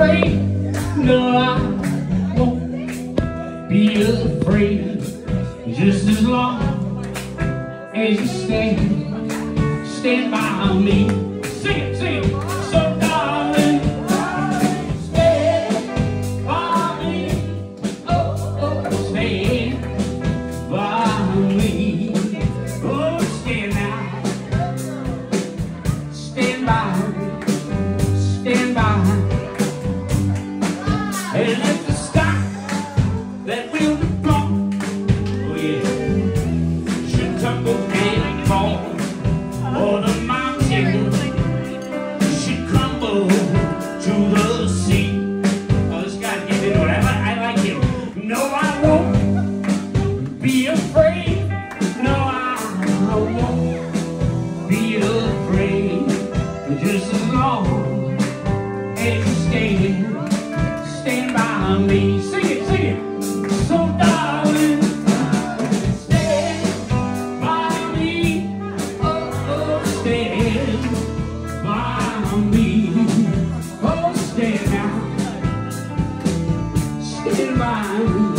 afraid. No, I won't be afraid. Just as long as you stand, stand by me. Sing it, sing it. to the sea. Oh, this into it. I, like him. Won't be afraid. No, I won't be afraid. Just as long as you stand by me. fine.